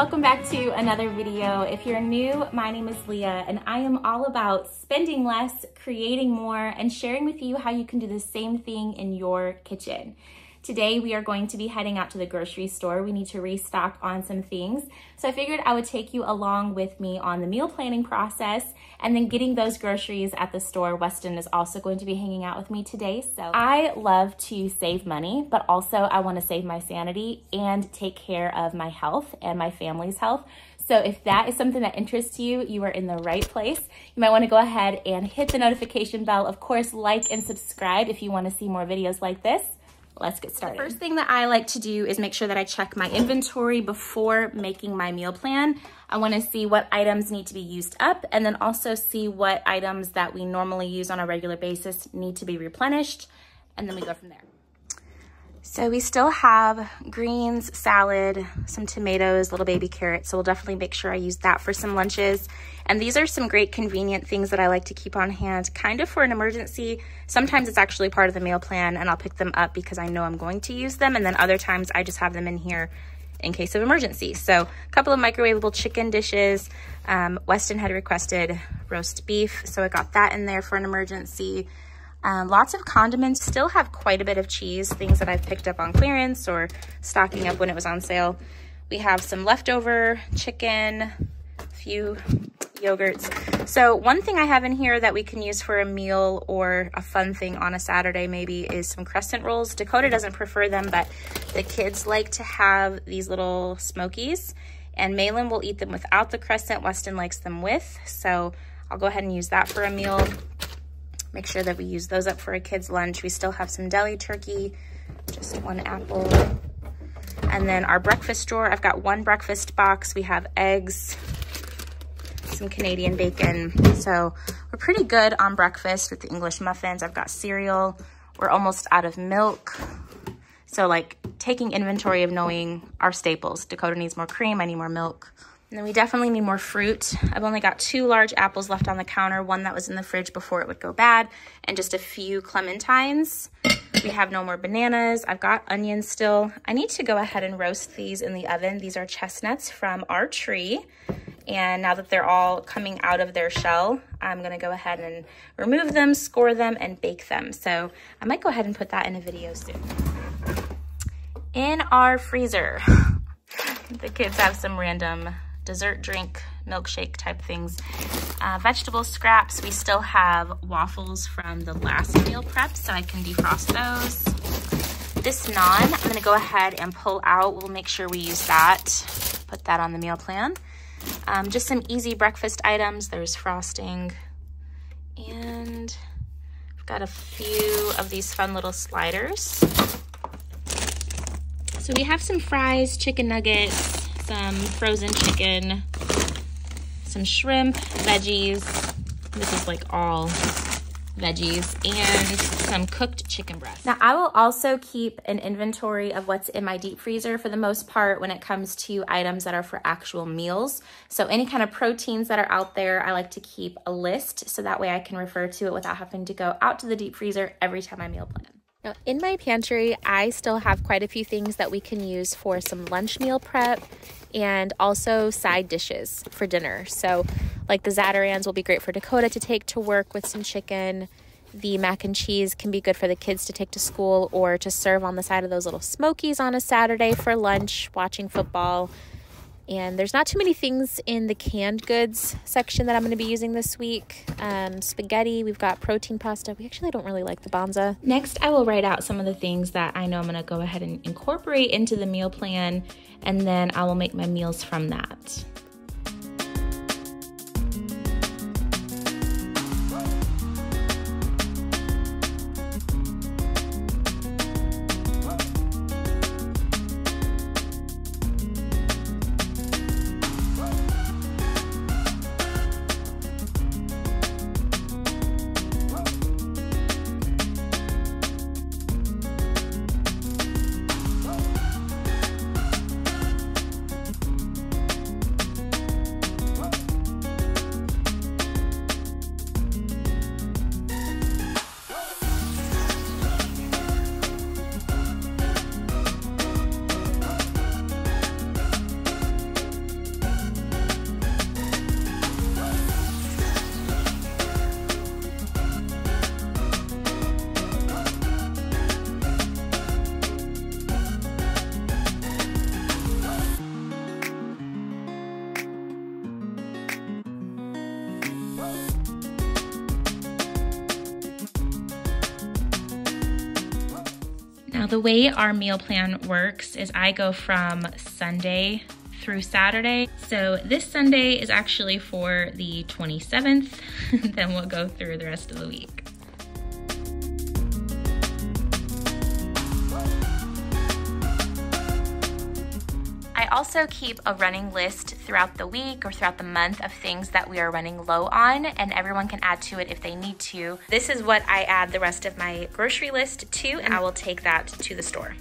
welcome back to another video. If you're new, my name is Leah and I am all about spending less, creating more, and sharing with you how you can do the same thing in your kitchen. Today we are going to be heading out to the grocery store. We need to restock on some things. So I figured I would take you along with me on the meal planning process and then getting those groceries at the store. Weston is also going to be hanging out with me today. So I love to save money, but also I wanna save my sanity and take care of my health and my family's health. So if that is something that interests you, you are in the right place. You might wanna go ahead and hit the notification bell. Of course, like and subscribe if you wanna see more videos like this let's get started. The first thing that I like to do is make sure that I check my inventory before making my meal plan. I wanna see what items need to be used up and then also see what items that we normally use on a regular basis need to be replenished and then we go from there. So we still have greens, salad, some tomatoes, little baby carrots. So we'll definitely make sure I use that for some lunches. And these are some great convenient things that I like to keep on hand, kind of for an emergency. Sometimes it's actually part of the meal plan and I'll pick them up because I know I'm going to use them. And then other times I just have them in here in case of emergency. So a couple of microwavable chicken dishes. Um, Weston had requested roast beef, so I got that in there for an emergency. Um, lots of condiments, still have quite a bit of cheese, things that I've picked up on clearance or stocking up when it was on sale. We have some leftover chicken, a few yogurts. So one thing I have in here that we can use for a meal or a fun thing on a Saturday maybe is some crescent rolls. Dakota doesn't prefer them, but the kids like to have these little smokies and Malin will eat them without the crescent. Weston likes them with. So I'll go ahead and use that for a meal make sure that we use those up for a kid's lunch. We still have some deli turkey, just one apple. And then our breakfast drawer, I've got one breakfast box. We have eggs, some Canadian bacon. So we're pretty good on breakfast with the English muffins. I've got cereal. We're almost out of milk. So like taking inventory of knowing our staples. Dakota needs more cream, I need more milk. And then we definitely need more fruit. I've only got two large apples left on the counter, one that was in the fridge before it would go bad, and just a few clementines. We have no more bananas. I've got onions still. I need to go ahead and roast these in the oven. These are chestnuts from our tree. And now that they're all coming out of their shell, I'm gonna go ahead and remove them, score them, and bake them. So I might go ahead and put that in a video soon. In our freezer, the kids have some random dessert drink, milkshake type things. Uh, vegetable scraps, we still have waffles from the last meal prep, so I can defrost those. This naan, I'm gonna go ahead and pull out. We'll make sure we use that, put that on the meal plan. Um, just some easy breakfast items. There's frosting and I've got a few of these fun little sliders. So we have some fries, chicken nuggets, some frozen chicken, some shrimp, veggies. This is like all veggies and some cooked chicken breast. Now I will also keep an inventory of what's in my deep freezer for the most part when it comes to items that are for actual meals. So any kind of proteins that are out there, I like to keep a list so that way I can refer to it without having to go out to the deep freezer every time I meal plan. Now in my pantry, I still have quite a few things that we can use for some lunch meal prep and also side dishes for dinner. So, like the Zatarain's will be great for Dakota to take to work with some chicken. The mac and cheese can be good for the kids to take to school or to serve on the side of those little smokies on a Saturday for lunch, watching football. And there's not too many things in the canned goods section that I'm going to be using this week. Um, spaghetti, we've got protein pasta. We actually don't really like the Banza. Next, I will write out some of the things that I know I'm going to go ahead and incorporate into the meal plan, and then I will make my meals from that. The way our meal plan works is I go from Sunday through Saturday. So this Sunday is actually for the 27th, then we'll go through the rest of the week. Also keep a running list throughout the week or throughout the month of things that we are running low on and everyone can add to it if they need to. This is what I add the rest of my grocery list to and I will take that to the store.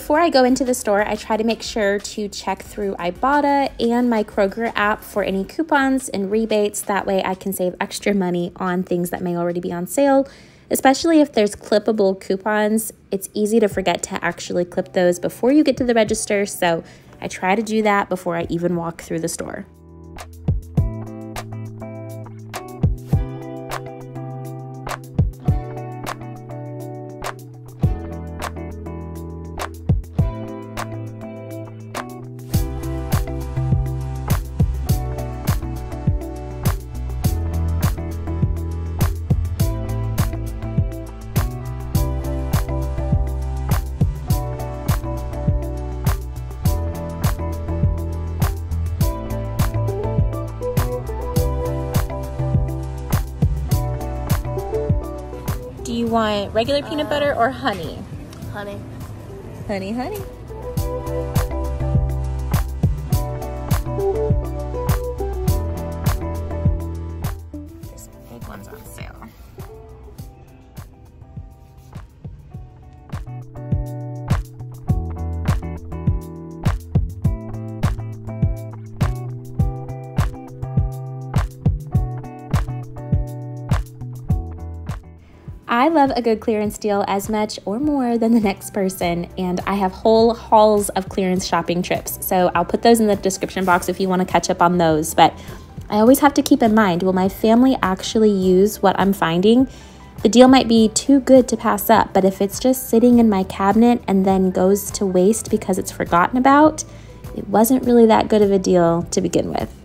Before I go into the store, I try to make sure to check through Ibotta and my Kroger app for any coupons and rebates. That way I can save extra money on things that may already be on sale. Especially if there's clippable coupons, it's easy to forget to actually clip those before you get to the register. So I try to do that before I even walk through the store. You want regular peanut butter or honey? Honey. Honey, honey. I love a good clearance deal as much or more than the next person, and I have whole hauls of clearance shopping trips. So I'll put those in the description box if you want to catch up on those. But I always have to keep in mind will my family actually use what I'm finding? The deal might be too good to pass up, but if it's just sitting in my cabinet and then goes to waste because it's forgotten about, it wasn't really that good of a deal to begin with.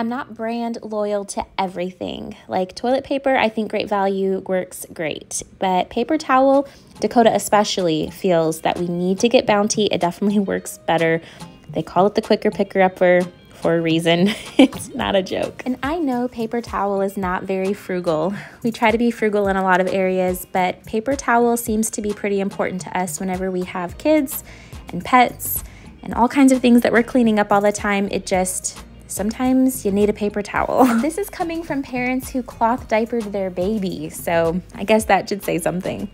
I'm not brand loyal to everything. Like toilet paper, I think great value works great. But paper towel, Dakota especially feels that we need to get Bounty. It definitely works better. They call it the quicker picker upper for a reason. it's not a joke. And I know paper towel is not very frugal. We try to be frugal in a lot of areas, but paper towel seems to be pretty important to us whenever we have kids and pets and all kinds of things that we're cleaning up all the time. It just sometimes you need a paper towel. This is coming from parents who cloth diapered their baby, so I guess that should say something.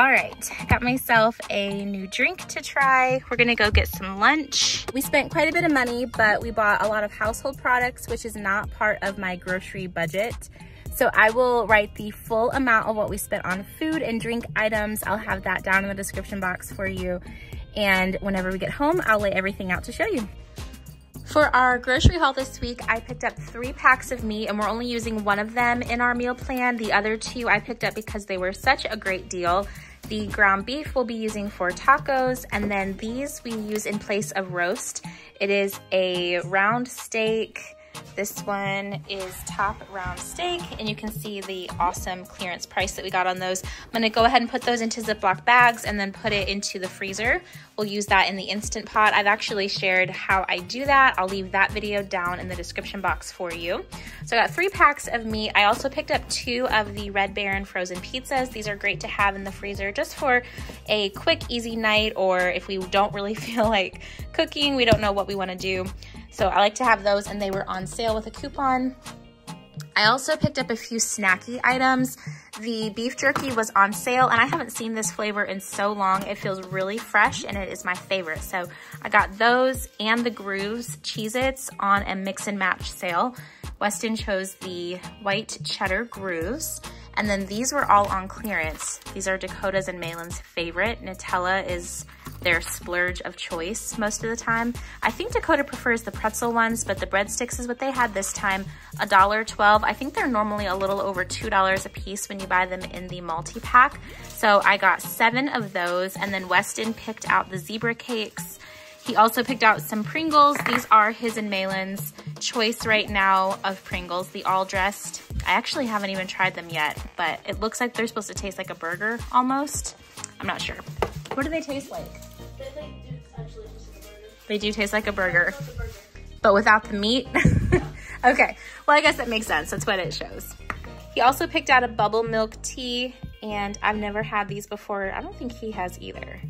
All right, got myself a new drink to try. We're gonna go get some lunch. We spent quite a bit of money, but we bought a lot of household products, which is not part of my grocery budget. So I will write the full amount of what we spent on food and drink items. I'll have that down in the description box for you. And whenever we get home, I'll lay everything out to show you. For our grocery haul this week, I picked up three packs of meat and we're only using one of them in our meal plan. The other two I picked up because they were such a great deal. The ground beef we'll be using for tacos and then these we use in place of roast. It is a round steak This one is top round steak and you can see the awesome clearance price that we got on those. I'm gonna go ahead and put those into Ziploc bags and then put it into the freezer. We'll use that in the Instant Pot. I've actually shared how I do that. I'll leave that video down in the description box for you. So I got three packs of meat. I also picked up two of the Red Baron frozen pizzas. These are great to have in the freezer just for a quick, easy night or if we don't really feel like cooking, we don't know what we wanna do. So I like to have those and they were on sale with a coupon. I also picked up a few snacky items. The beef jerky was on sale and I haven't seen this flavor in so long. It feels really fresh and it is my favorite. So I got those and the Grooves Cheez-Its on a mix and match sale. Weston chose the white cheddar Grooves. And then these were all on clearance. These are Dakota's and Malin's favorite. Nutella is their splurge of choice most of the time. I think Dakota prefers the pretzel ones, but the breadsticks is what they had this time, $1.12. I think they're normally a little over $2 a piece when you buy them in the multi-pack. So I got seven of those, and then Weston picked out the zebra cakes. He also picked out some Pringles. These are his and Malin's choice right now of Pringles, the all dressed. I actually haven't even tried them yet, but it looks like they're supposed to taste like a burger almost. I'm not sure. What do they taste like? They do taste like a burger, but without the meat. okay, well, I guess that makes sense. That's what it shows. He also picked out a bubble milk tea, and I've never had these before. I don't think he has either,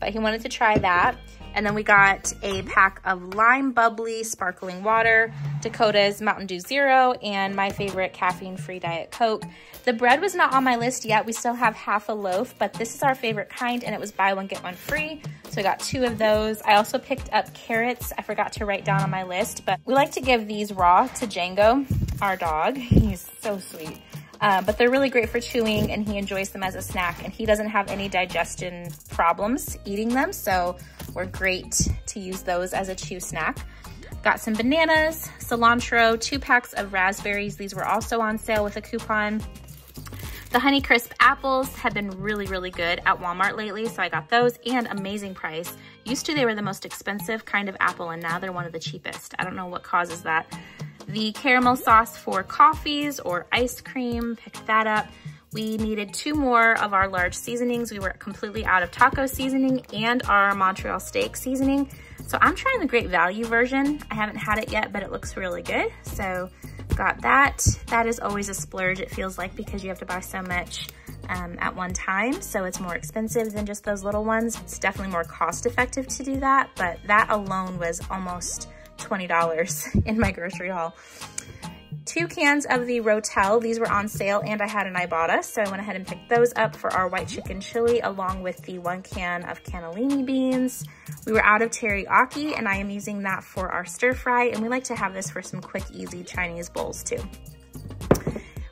but he wanted to try that. And then we got a pack of lime bubbly sparkling water, Dakota's Mountain Dew Zero, and my favorite caffeine-free Diet Coke. The bread was not on my list yet. We still have half a loaf, but this is our favorite kind, and it was buy one, get one free. So I got two of those. I also picked up carrots. I forgot to write down on my list, but we like to give these raw to Django, our dog. He's so sweet. Uh, but they're really great for chewing and he enjoys them as a snack and he doesn't have any digestion problems eating them. So we're great to use those as a chew snack. Got some bananas, cilantro, two packs of raspberries. These were also on sale with a coupon. The Honeycrisp apples have been really, really good at Walmart lately, so I got those and amazing price. Used to, they were the most expensive kind of apple, and now they're one of the cheapest. I don't know what causes that. The caramel sauce for coffees or ice cream, picked that up. We needed two more of our large seasonings. We were completely out of taco seasoning and our Montreal steak seasoning. So I'm trying the great value version. I haven't had it yet, but it looks really good. So got that. That is always a splurge, it feels like, because you have to buy so much um, at one time. So it's more expensive than just those little ones. It's definitely more cost effective to do that, but that alone was almost $20 in my grocery haul. Two cans of the Rotel. These were on sale and I had an Ibotta, so I went ahead and picked those up for our white chicken chili along with the one can of cannellini beans. We were out of teriyaki and I am using that for our stir fry and we like to have this for some quick, easy Chinese bowls too.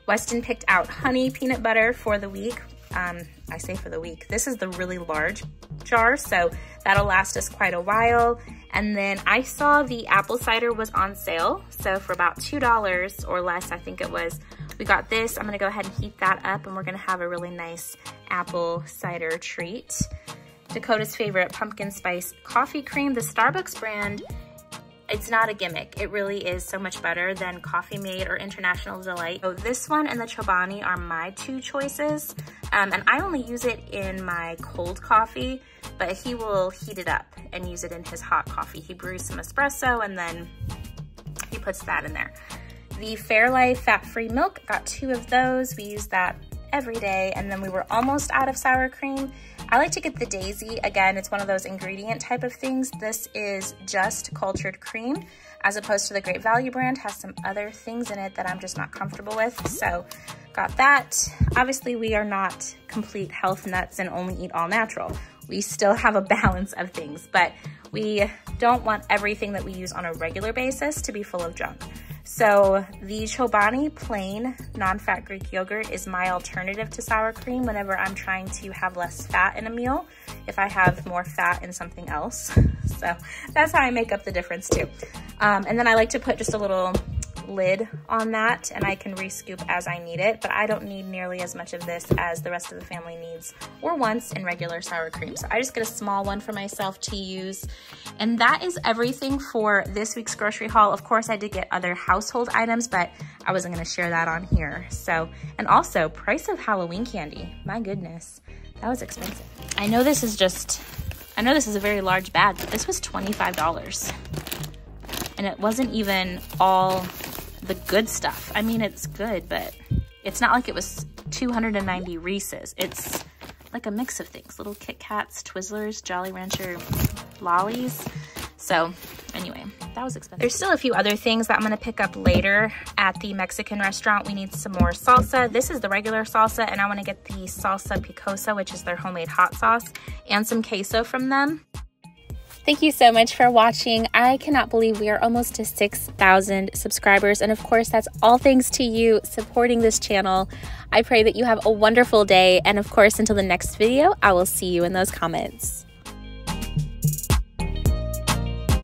Weston picked out honey peanut butter for the week. Um, I say for the week. This is the really large jar, so that'll last us quite a while. And then I saw the apple cider was on sale. So for about $2 or less, I think it was, we got this. I'm gonna go ahead and heat that up and we're gonna have a really nice apple cider treat. Dakota's favorite pumpkin spice coffee cream. The Starbucks brand it's not a gimmick. It really is so much better than Coffee Mate or International Delight. So this one and the Chobani are my two choices. Um, and I only use it in my cold coffee, but he will heat it up and use it in his hot coffee. He brews some espresso and then he puts that in there. The Fairlife fat-free milk, got two of those. We use that every day. And then we were almost out of sour cream. I like to get the Daisy. Again, it's one of those ingredient type of things. This is just cultured cream as opposed to the Great Value brand has some other things in it that I'm just not comfortable with. So got that. Obviously we are not complete health nuts and only eat all natural. We still have a balance of things, but we don't want everything that we use on a regular basis to be full of junk. So the Chobani plain non-fat Greek yogurt is my alternative to sour cream whenever I'm trying to have less fat in a meal if I have more fat in something else. So that's how I make up the difference too. Um, and then I like to put just a little lid on that and I can rescoop as I need it, but I don't need nearly as much of this as the rest of the family needs or wants in regular sour cream. So I just get a small one for myself to use. And that is everything for this week's grocery haul. Of course, I did get other household items, but I wasn't gonna share that on here. So, and also price of Halloween candy. My goodness, that was expensive. I know this is just, I know this is a very large bag, but this was $25 and it wasn't even all the good stuff. I mean, it's good, but it's not like it was 290 Reese's. It's like a mix of things. Little Kit Kats, Twizzlers, Jolly Rancher lollies. So anyway, that was expensive. There's still a few other things that I'm gonna pick up later at the Mexican restaurant. We need some more salsa. This is the regular salsa and I wanna get the salsa picosa, which is their homemade hot sauce, and some queso from them. Thank you so much for watching. I cannot believe we are almost to 6,000 subscribers. And of course, that's all thanks to you supporting this channel. I pray that you have a wonderful day. And of course, until the next video, I will see you in those comments.